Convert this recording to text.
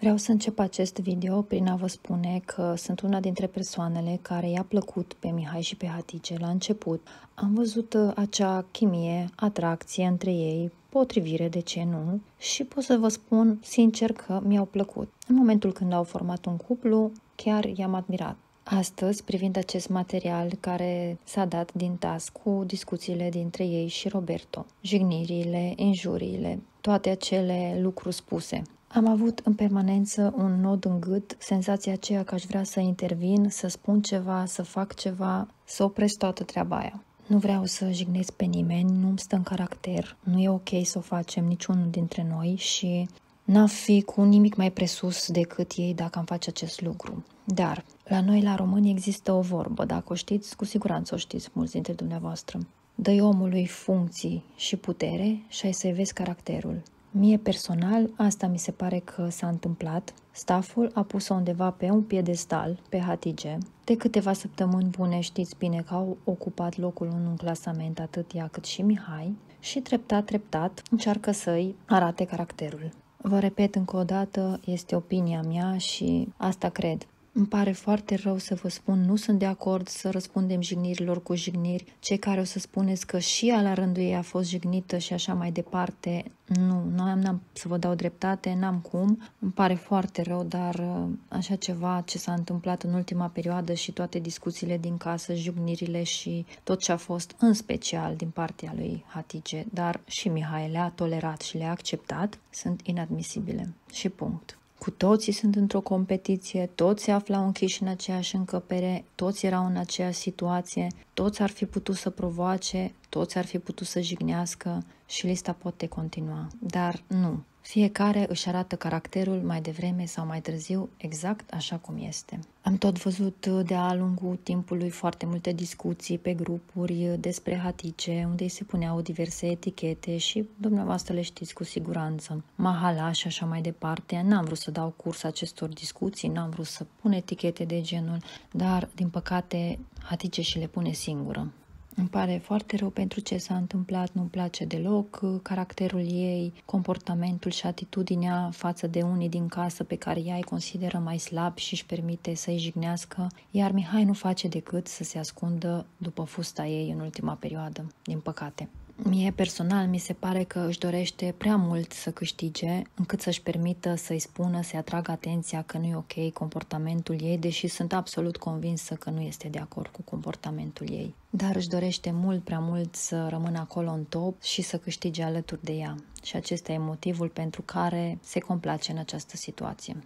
Vreau să încep acest video prin a vă spune că sunt una dintre persoanele care i-a plăcut pe Mihai și pe Hatice la început. Am văzut uh, acea chimie, atracție între ei, potrivire, de ce nu, și pot să vă spun sincer că mi-au plăcut. În momentul când au format un cuplu, chiar i-am admirat. Astăzi, privind acest material care s-a dat din tas cu discuțiile dintre ei și Roberto, jignirile, injuriile, toate acele lucruri spuse, am avut în permanență un nod în gât, senzația aceea că aș vrea să intervin, să spun ceva, să fac ceva, să opresc toată treaba aia. Nu vreau să jignesc pe nimeni, nu-mi stă în caracter, nu e ok să o facem niciunul dintre noi și n-am fi cu nimic mai presus decât ei dacă am face acest lucru. Dar, la noi, la români, există o vorbă, dacă o știți, cu siguranță o știți mulți dintre dumneavoastră. dă omului funcții și putere și ai să-i vezi caracterul. Mie personal, asta mi se pare că s-a întâmplat. Staful a pus-o undeva pe un piedestal, pe Hatige. De câteva săptămâni bune știți bine că au ocupat locul în un clasament atât ea cât și Mihai și treptat, treptat încearcă să-i arate caracterul. Vă repet încă o dată, este opinia mea și asta cred. Îmi pare foarte rău să vă spun, nu sunt de acord să răspundem jignirilor cu jigniri. Cei care o să spuneți că și ea la rândul ei a fost jignită și așa mai departe, nu, nu am, n-am să vă dau dreptate, n-am cum. Îmi pare foarte rău, dar uh, așa ceva ce s-a întâmplat în ultima perioadă și toate discuțiile din casă, jignirile și tot ce a fost, în special din partea lui Hatice, dar și Mihai le-a tolerat și le-a acceptat, sunt inadmisibile. Și punct. Cu toții sunt într-o competiție, toți se aflau închiși în aceeași încăpere, toți erau în aceeași situație, toți ar fi putut să provoace, toți ar fi putut să jignească și lista poate continua. Dar nu, fiecare își arată caracterul mai devreme sau mai târziu exact așa cum este. Am tot văzut de-a lungul timpului foarte multe discuții pe grupuri despre hatice, unde se puneau diverse etichete și dumneavoastră le știți cu siguranță. Mahala și așa mai departe. N-am vrut să dau curs acestor discuții, n-am vrut să pun etichete de genul, dar din păcate hatice și le pune singură. Îmi pare foarte rău pentru ce s-a întâmplat, nu-mi place deloc caracterul ei, comportamentul și atitudinea față de unii din casă pe care ea îi consideră mai slab și își permite să-i jignească, iar Mihai nu face decât să se ascundă după fusta ei în ultima perioadă, din păcate. Mie personal mi se pare că își dorește prea mult să câștige încât să-și permită să-i spună, să-i atragă atenția că nu e ok comportamentul ei, deși sunt absolut convinsă că nu este de acord cu comportamentul ei. Dar își dorește mult prea mult să rămână acolo în top și să câștige alături de ea. Și acesta e motivul pentru care se complace în această situație.